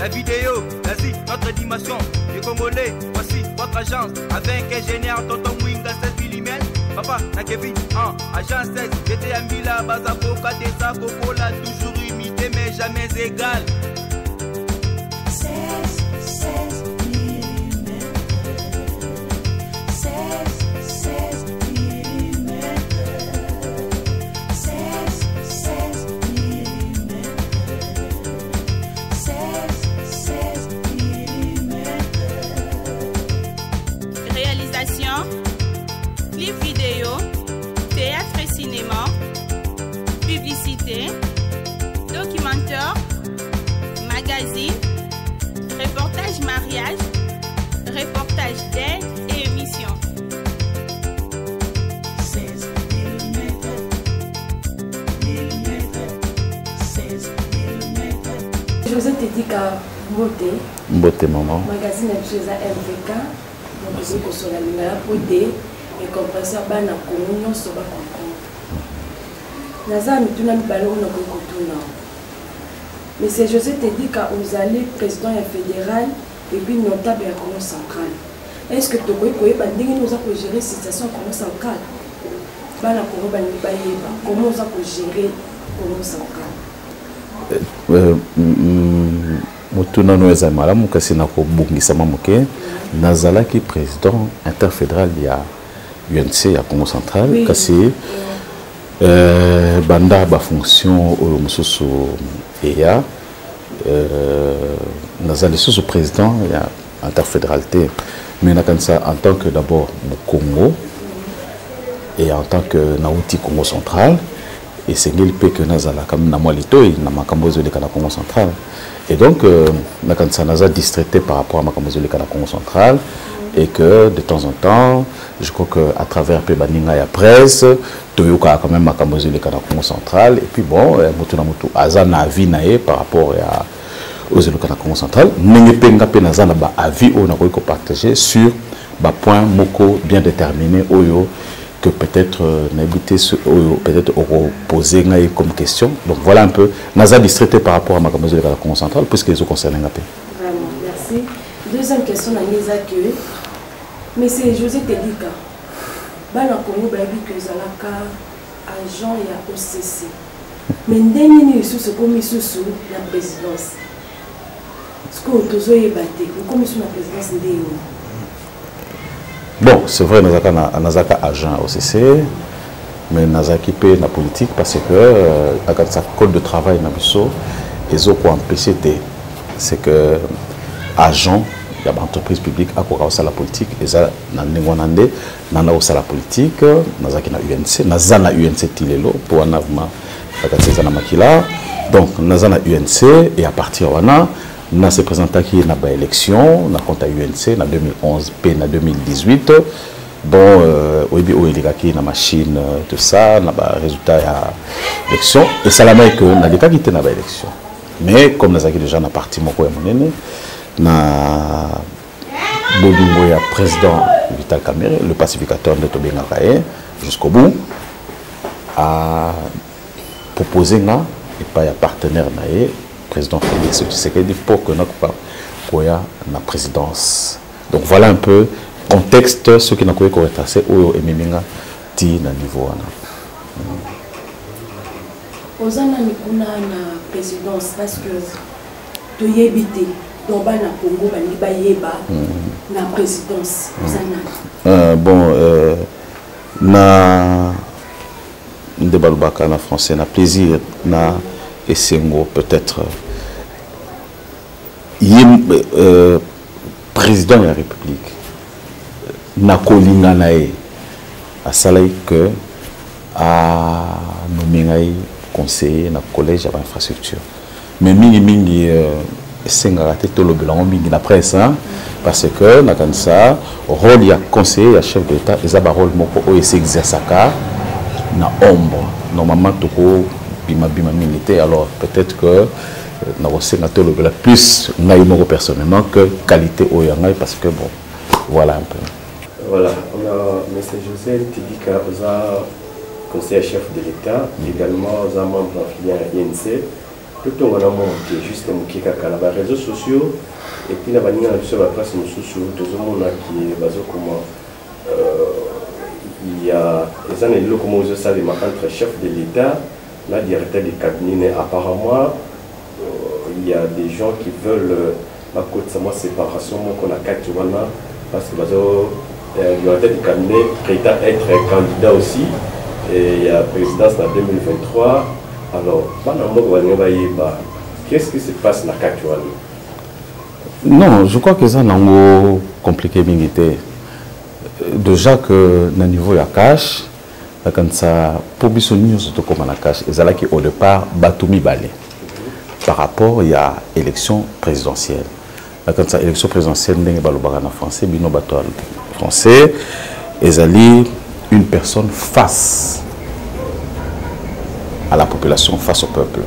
la vidéo, vas-y, notre dimension. Les Congolais, voici votre agence. Avec ingénieur Tonton Mwinga 16 mm. Papa, na Kevin, hein, agence 16. J'étais à Mila, Bazako, Kadesa, Kokola, toujours imité, mais jamais égal. Vidéo, théâtre et cinéma, publicité, documentaire, magazine, reportage mariage, reportage d'aide et émission. 16 millimètres. Millimètres. 16 millimètres. josé tedika mbote mbote mama magazine eza mvk tozoki kosola lingala mpo incompréhension ya bana kongo nyonso bacomprendre naza na mituna mibale oyo nakoki kotuna monsieur josé tedika ozali président ya fédéral epuis notable ya congo centrale est ce que tokoki koyeba ndenge nini oza kogere situation ya congo centrale bana kongo balingi bayeba komo oza kogere congo centrale mm, motu nano eza malamu kasi na kobongisama moke nazalaki président interfédéral ya unc ya congo central Oui. kasi euh, banda bafonction oyo mosusu eya euh, naza lisusu président ya interfédéral te mais nakanisa en tant que d'abord mokongo et en tant que nauti congo central esengeli mpe ke nazalaka na mwa litoi na makambo ezoleka na congo central. Et donc euh, nakanisa naza distraité par rapport à makambo ezoleka na congo central et que de temps en temps je crois que à travers mpe baninga ya presse toyokaka quand même makambo ezoleka na congo central. Et puis bon eh, motu na motu aza na avis na ye par rapport oyo ezoleka na congo central. Ndenge mpe nga mpe naza na baavis oyo nakoki kopartage sur bapoint moko bien déterminé que peut-être euh, n'habiter peut-être poser comme question. Donc voilà un peu naza distraité par rapport à makambo ezoleka na congo central puisque concerne nga mpe Vraiment, merci. Deuxième question, na eza que Monsieur José Tedika, bana Congo bayebi que ezalaka agent ya OCC. Mais ndenge nini lisusu ekomi lisusu na présidence? Sikoyo tozoyeba te okomi lisusu na présidence ndenge bon c'est vrai nazalaka na- nazalaka agent ya occ mais nazalaki mpe na politique parce que euh, akanisa code de travail na biso ezokoempêche te? C'est que agent ya baentreprise publique akoka kosala politique. Eza na ndenge wana nde nanda kosala politique. Nazalaki na unc naza na unc ti lelo mpo wana vraimen akanisi eza na makila. Donc naza na unc et à partir wana nase présentaki na baélection na compte ya unc na 2011 mpe na 2018 bon euh, oyebi oyo elekaki na machine euh, tout ça na barésultat ya élection. Esalamaki ke nalekaki te na baélection mais comme nazalaki déjà na parti moko ya monene na bolingo ya président vital camere le pacificateur nde tobengaka jusqu'au bout a proposé nga epai ya partenaire na président félix tshisekedi pour que nakoka koya na présidence. Donc voilà un peu contexte soki nakoki koretrace oyo ememi nga ti na niveau wana. Oza nani kuna na présidence parce que toyebi te donc bana congo balingi bayeba na présidence. Oza nani? Euh, bon euh, na nde balobaka na français na plaisir na esengo peut-être ye euh, président ya république na kolinga na ye asalaki que anome ngai conseiller na collège ya bainfrastructure mais mingimingi euh, esengaka te tolobela yango mingi na presse hein? parce que nakanisa rôle ya conseiller ya chef de l'état eza barôle moko oyo eseexerçaka na ombre normalement tokobimabima mingi te alors peut-être que euh, nakosenga tolobela plus ngai moko personnellement que qualité oyo ya ngai parce que bon voilà un peu Voilà, on a M. José Tidika, Oza, conseiller chef de l'État, également Oza membre affilié à INC. totonga na mwa moke juste moke kaka na bareseau sociaux et puis na baninga na biso ya baplace mosusu tozomonaki bazokoma ya eza na eloko moko ezosalema entre chef de l'état na directeur de cabinet apparemment euh, il y a des gens qui veulent euh, bakotisa mwa séparation moko na kati wana parce que bazo euh, directeur du cabinet prétend être candidat aussi et ya présidence na 2023 alors qu'est-ce qui se passe na wana Non, je crois que ça nango compliqué mingi te. Déjà que na niveau ya cash, comme ça pour biso nyonso to na ezalaki au départ bato mibale par rapport ya élection présidentielle. Comme ça présidentielle ndenge balobaka na français bino français une personne face à la population face au peuple.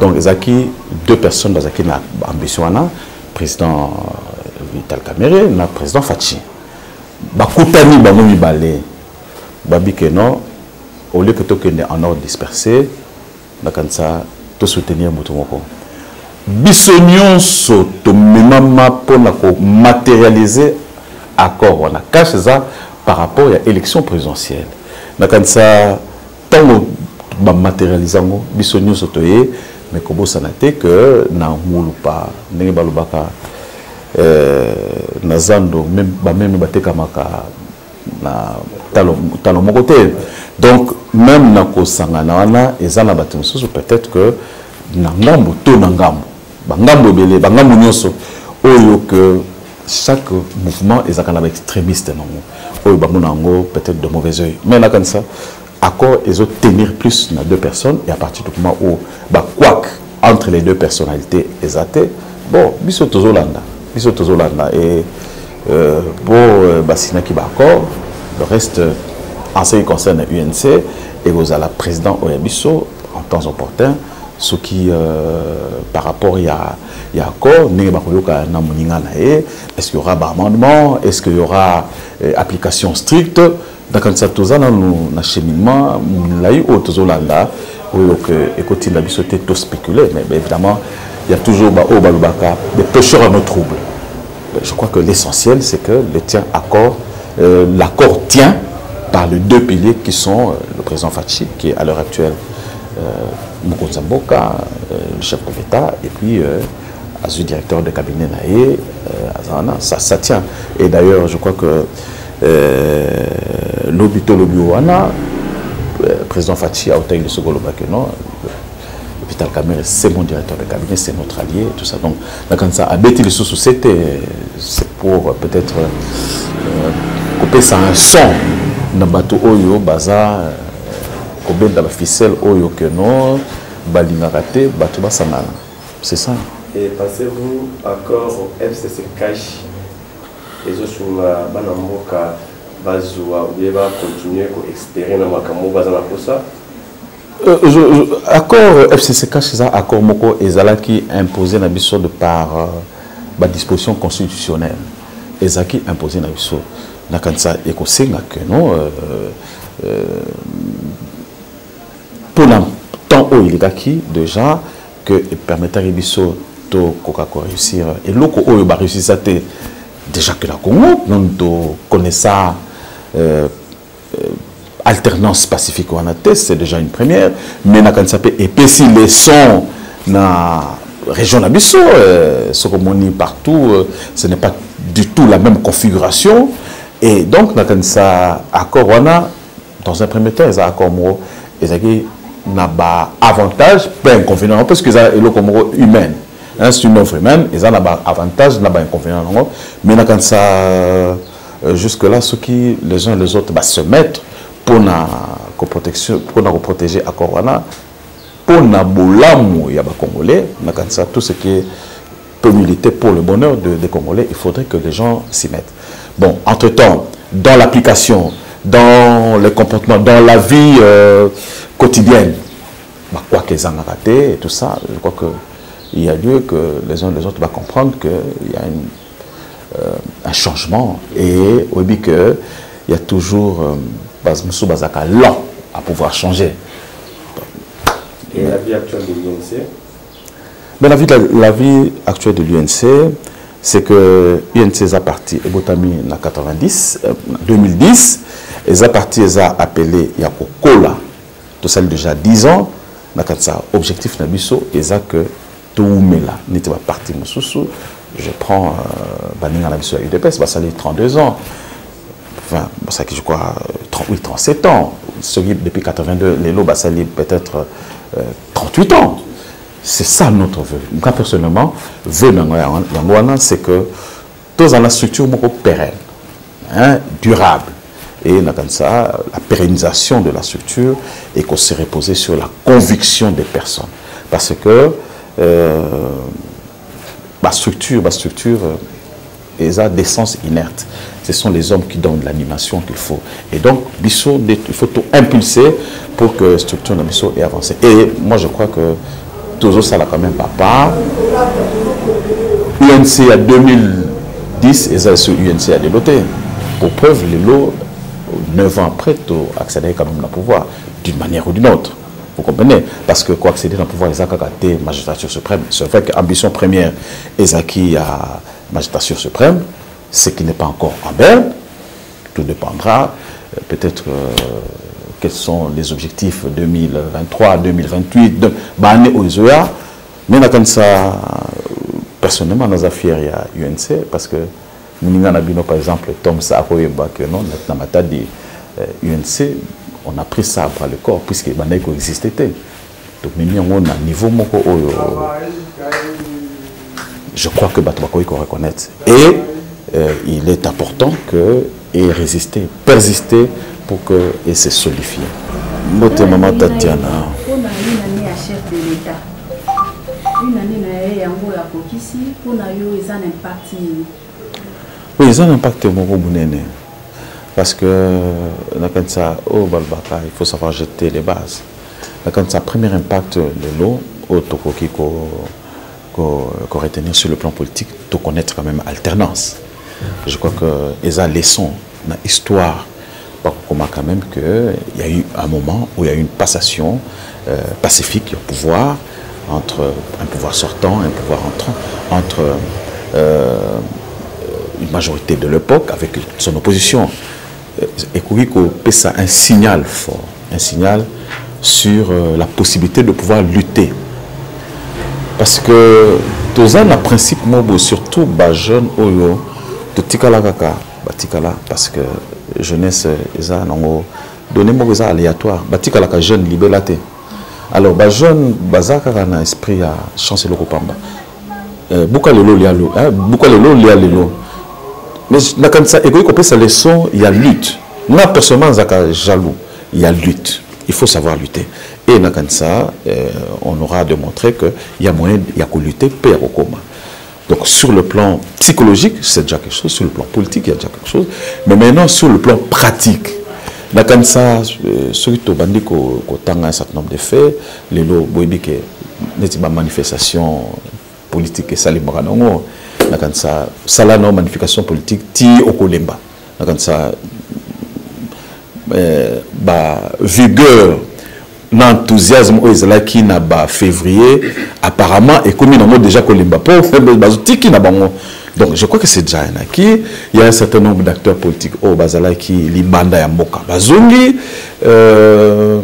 Donc, ezaki deux personnes bazaki na ambition wana, président Vital Kamerhe na président Fachi. Bakutani bango mibale. Babi que non, au lieu que tokende en ordre dispersé, nakanisa to soutenir moto moko. Biso nyonso tomemama mpona komatérialiser accord wana cache eza par rapport ya élection présidentielle nakanisa ntango bamatérialise yango. Biso nyonso toye me kobosana te ke na ngulupa ndenge balobaka euh, na zando mem- bameme batekamaka na talo, moko te. Donc même na kosangana wana eza na bato mosusu peut-être que na ngambo to na ngambo. Bangambo ebele bangambo nyonso. Oyo que chaque mouvement ezalaka na baextrémiste nango. Oyo bamona yango peut-être de mauvais oeil. Mais nakanisa accord ezotenir plus na deux personnes. Et à partir du moment où bakwak entre les deux personnalités eza bon biso tozolanda biso tozolanda et euh, po euh, basinaki baaccord le reste euh, en ce qui concerne UNC ekozala président oyo ya biso en temps opportun soki euh, par rapport ya ya accord na ye est-ce qu'il y aura baamendement est-ce qu'il y aura euh, application stricte nakanisa toza nanu na cheminement molai oyo tozolanda. Oyo ekotinda biso te tospécule mais évidemment il y a toujours baoyo balobaka des pêcheurs à nos troubles. Je crois que l'essentiel c'est que euh, l'accord tient par les deux piliers qui sont euh, le président Fachi qui est à l'heure actuelle euh, euh, le chef de l'État, et puis euh, Azu, directeur de cabinet Naé, euh, ça, ça tient. Et d'ailleurs, je crois que euh, Lobito Lobiwana, euh, président Fachi a ôté le second non? Vital Kamer, c'est mon directeur de cabinet, c'est notre allié, et tout ça. Donc, là, quand ça a bêté les sous c'était c'est pour euh, peut-être euh, couper ça un son. Na bato oyo baza euh, kobenda baficelle oyo ke no balingaka te bato basangana c'est ça? Et pensez-vous accord FCC cash ezosunga bana mboka bazwa ou bien bacontinue koexpérie na makambo baza na posa? Euh, accord fcc eza accord moko ezalaki imposé na biso de par euh, badisposition constitutionnelle. Ezalaki imposé na biso. Nakanisa ekosenga ke no euh, euh, mpona temps oyo elekaki déjà que epermetaki biso tokoka koréussir eloko oyo baréussisa te déjà que na congo nanu tokonesa euh, euh, alternance pacifique c'est déjà une première. Mais nakanisa mpe epesi leson na région na biso euh, soki omoni partout euh, ce n'est pas du tout la même configuration. Et donc nakanisa accord wana dans un premier temps eza accord moko ezalaki na baavantage mpe inconvénient parce que eza eloko moko humaine c'est une offre même ils ont un avantage là bas inconvénient mais là quand ça euh, jusque là ceux qui les uns les autres bah, se mettent pour na protection pour na protéger à Corona pour na bolamu ya ba congolais na quand ça tout ce qui est peut militer pour le bonheur de, des Congolais, il faudrait que les gens s'y mettent. Bon, entre-temps, dans l'application, dans le comportement, dans la vie euh, quotidienne, bah, quoi qu'ils en aient raté et tout ça, je crois que il y a lieu que les uns et les autres va comprendre qu'il y a une, euh, un changement. Et oui que il y a toujours euh, Mousou Bazaka lent à pouvoir changer. Et la vie actuelle de l'INC Mais la vie, de la, la vie actuelle de l'UNC, c'est que l'UNC est parti, et Botami en 90, euh, 2010, et est parti, ils ont appelé Yakokola, tout ça déjà 10 ans, na objectif na biso que toumela. Neti ba parti mosusu je prends euh, baninga biso ya UDPS basali 32 ans. Enfin ça je crois euh, 30, oui 37 ans. Ceux qui depuis 82 les lots basali peut-être euh, 38 ans. C'est ça notre vœu. Moi personnellement vœu c'est que tous la structure pérenne hein, durable et dans ça, la pérennisation de la structure et qu'on s'est reposé sur la conviction des personnes. Parce que euh, ma structure, ma structure, euh, est d'essence inerte. Ce sont les hommes qui donnent l'animation qu'il faut. Et donc, il faut tout impulser pour que la structure de Bissot ait avancé. Et moi, je crois que toujours ça, là, quand même, papa. UNC à 2010, et ça, sur UNC à déloté. Pour preuve, les lots 9 ans après, tu accéder quand même au pouvoir, d'une manière ou d'une autre. Vous comprenez? Parce que quoi accéder au pouvoir, ils ont gâté magistrature suprême. C'est vrai que l'ambition première est acquis à magistrature suprême, ce qui n'est pas encore en berne. Tout dépendra. Euh, Peut-être euh, quels sont les objectifs 2023, 2028, de Isoya. Mais ça, personnellement, nous sommes fiers à UNC parce que Muninga Nabino, par exemple, Tom Sakoyeba, que non, dans ma tête UNC, on a pris ça par le corps, puisque Baneko existait. Donc, nous avons un niveau moko oyo. Je crois que Batobakoy qu'on reconnaître. Et euh, il est important que et résister, persister pour que et se solidifier. Mote maman Tatiana. na chef de l'état une année na ye yango ya kokisi mpona yo eza na impact nini Oui, ont un impact beaucoup monene. Parce que ça, au il faut savoir jeter les bases. Dans ça, premier impact de l'eau, au qu'on retenir sur le plan politique, de connaître quand même alternance. Je crois que ils ont leçon dans l'histoire, quand même qu'il y a eu un moment où il y a eu une passation euh, pacifique au pouvoir entre un pouvoir sortant et un pouvoir entrant, entre euh, une majorité de l'époque avec son opposition. Euh, ekoki kopesa un signal fort un signal sur euh, la possibilité de pouvoir lutter. Parce que toza na principe mobo surtout bajeune oyo totikala kaka batikala parce que jeunesse eza nango donné moko eza aléatoire batikalaka jeune libela te. Alors bajeune baza kaka na esprit ya chance eloko pamba. Euh, buka lelo lia lelo buka lelo lia lelo. Mais quand ça, et sa leçon, il y a lutte. Moi, personnellement, je jaloux. Il y a lutte. Il faut savoir lutter. Et ça, euh, on aura démontré qu'il y a moyen, il y a que lutter, père au coma. Donc, sur le plan psychologique, c'est déjà quelque chose. Sur le plan politique, il y a déjà quelque chose. Mais maintenant, sur le plan pratique, ceux qui ont bandit un certain nombre de faits, les lots, que manifestation politique et salimaranongo, nakanisa sala na manifestation politique ti okolemba. Nakanisa eh, ba vigueur na enthousiasme oyo ezalaki na ba février apparemment ekomi nango déjà kolemba. Mpo bazotiki na bango. Donc je crois que c'est déjà yanaki il y a un certain nombre d'acteurs politiques. Oyo bazalaki libanda ya mboka. Bazongi euh,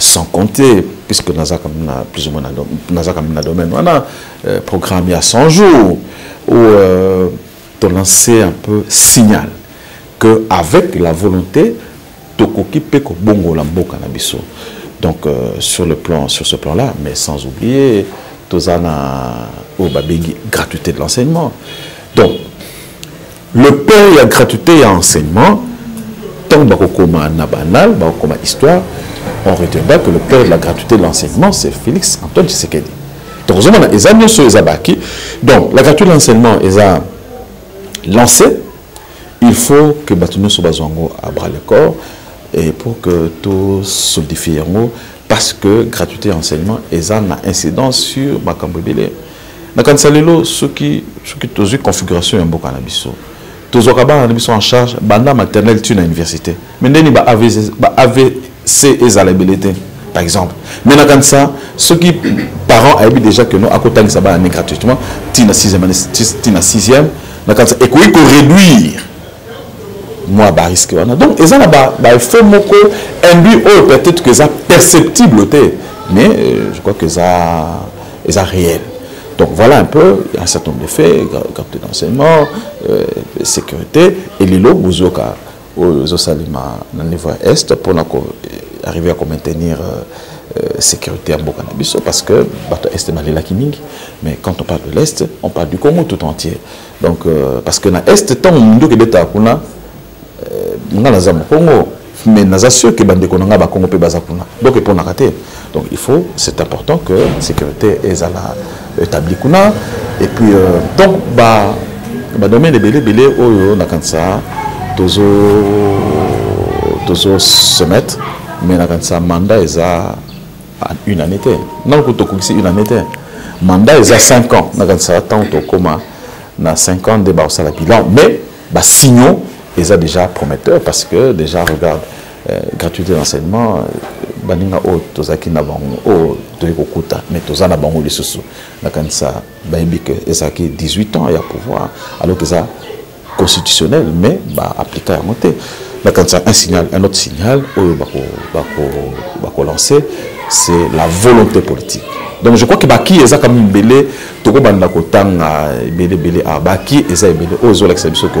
sans compter puisque naza quand même na plus ou moins naza domaine wana euh, programme il y a 100 jours où euh, de lancer un peu signal que avec la volonté tokoki pe ko bongo la mboka donc euh, sur le plan sur ce plan là mais sans oublier tozana au babengi gratuité de l'enseignement. Donc le père il y a gratuité et enseignement tant bakokoma na banal bakokoma histoire on retiendra que le père de la gratuité de l'enseignement c'est Félix Antoine Tshisekedi. Donc ozomona eza nyonso eza baki. Donc la gratuité de l'enseignement eza lancé il faut que bato nyonso bazwa yango à bras le corps et pour que to solidifie yango parce que gratuité ya enseignement eza na incidence sur makambo ebele. Nakanisa lelo soki soki tozwi configuration ya mboka na biso tozwaka bana na biso en charge banda maternelle ti na université. Mais ndeni ba avc ezala ebele te par exemple. Mais nakandi ça soki parents ayebi déjà que no akotangisa bana ne gratuitement 6e ntina 6e nakandi ça ekoki koréduire mwa bariske wana. Donc eza na baeffet moko induit oyo peut-être que eza perceptible te mais euh, je crois que eza eza réel Donc voilà un peu un certain nombre de faits, capté d'enseignement, euh, sécurité, et l'îlot Bouzoka aux Salima dans le niveau Est pour euh, arriver à maintenir euh, euh sécurité à Bokanabiso parce que Bato Est est la Kiming, mais quand on parle de l'Est, on parle du Congo tout entier. Donc euh, parce que dans l'Est, tant que Kebeta Kuna, euh, Nazam Congo, mais nous assurons que Bande Konanga Bakongo peut Bazakuna. Donc pour nous rater. Donc il faut, c'est important que sécurité est à la. Établi kuna. Et puis euh, donc badomaine ebele ebele oyo nakanisa tozo tozo se mettre mais nakanisa mandat eza une année te ntango kutu tokokisi une année te mandat eza 5 ans. Nakanisa ntango tokóma na 5 ans nde bakosala bilan. Mais basignaux eza déjà prometteur parce que déjà regarde gratuité d'enseignement euh, baninga oyo tozalaki na bango. Oyo toyei kokuta mais toza na bango lisusu. Nakanisa bayebi ke ezalaki 18 ans ya pouvoir alors que eza constitutionnel mais baaplika yango te. Nakanisa un signal un autre signal oyo bakolancer c'est la volonté politique. Donc je crois que baki eza kami ebele tokobanda kotanga ebele ebele a baki eza ebele oyo ezolakisa biso ke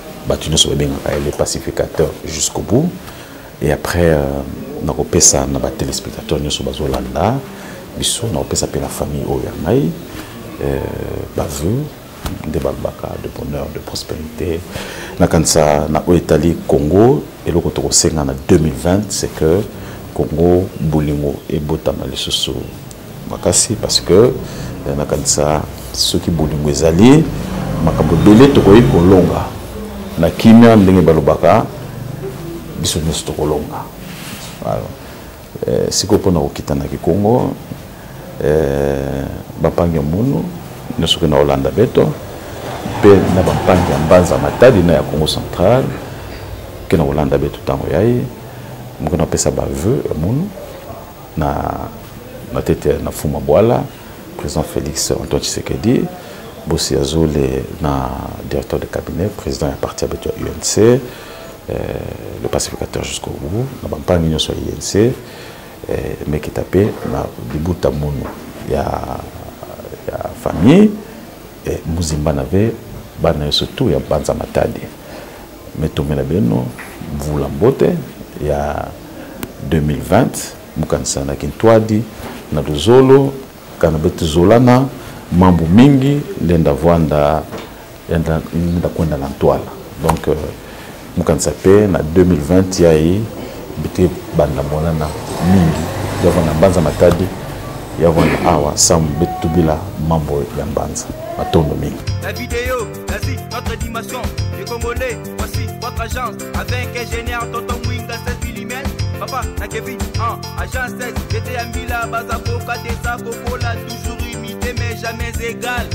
bato nyonso babengaka ele pacificateur jusqu'au bout. Et après euh, nakopesa na batelespectateur nyonso bazolanda biso nakopesa mpe na famille oyo ya ngai euh, baveu nde balobaka de bonheur de prospérité. Nakanisa na oyo etali congo eloko tokosenga na 2020 c'est que congo bolingo ebotama lisusu makasi parce que eh, nakanisa soki bolingo ezali makambo ebele tokoki kolonga na kimia ndenge balobaka biso nyonso tokolonga. Eh, sikoyo mpona kokita na kikongo eh, bapangi ya munu nyonso soki na olanda beto mpe na bapangi ya mbanza matadi na ya congo central ke na kolanda beto ntango yai moki na opesa baveu ya munu na tete na fuma bwala président félix antoine tshisekedi Boussi Azoul na directeur de cabinet, président du parti habituel UNC, euh, le pacificateur jusqu'au bout, na bampa ngino so UNC, euh, mais qui tapé na dibuta mono ya ya famille. Et Muzimba n'avait bana surtout ya banza matadi. Mais tombe na beno vulambote ya 2020 mukanisana kintwadi na luzolo kana betuzolana mambo mingi lenda vwanda lenda, lenda kwenda na ntwala donc euh, mokanisa mpe na 2020 yai bete banda monana mingi yavanda mbanza matadi yavanda awa samu betubila mambo ya mbanza matondo mingi La vidéo, vas-y, notre dimension. Les Congolais, voici votre agence. Avec ingénieur Tonton Mwinga 7 mm. Papa, na Kevin, hein, agence 16. J'étais à Mila, Bazako, Kadesa, Kokola, toujours mais jamais égal.